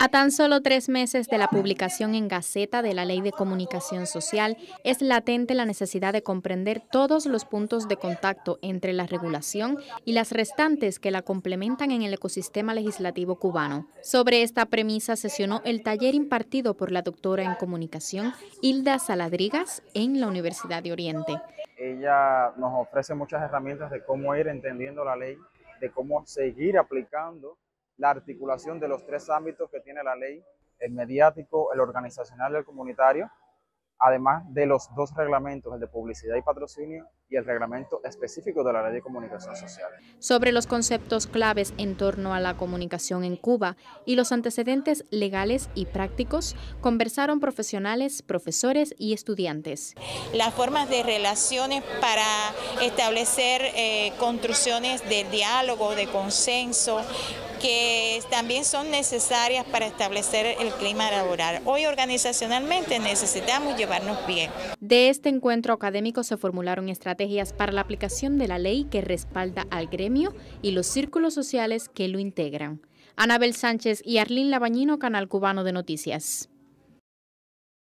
A tan solo tres meses de la publicación en Gaceta de la Ley de Comunicación Social, es latente la necesidad de comprender todos los puntos de contacto entre la regulación y las restantes que la complementan en el ecosistema legislativo cubano. Sobre esta premisa sesionó el taller impartido por la doctora en comunicación Hilda Saladrigas en la Universidad de Oriente. Ella nos ofrece muchas herramientas de cómo ir entendiendo la ley, de cómo seguir aplicando la articulación de los tres ámbitos que tiene la ley, el mediático, el organizacional y el comunitario, además de los dos reglamentos, el de publicidad y patrocinio y el reglamento específico de la ley de comunicación social. Sobre los conceptos claves en torno a la comunicación en Cuba y los antecedentes legales y prácticos, conversaron profesionales, profesores y estudiantes. Las formas de relaciones para establecer eh, construcciones de diálogo, de consenso, que también son necesarias para establecer el clima laboral. Hoy organizacionalmente necesitamos De este encuentro académico se formularon estrategias para la aplicación de la ley que respalda al gremio y los círculos sociales que lo integran. Anabel Sánchez y Arlín Labañino, Canal Cubano de Noticias.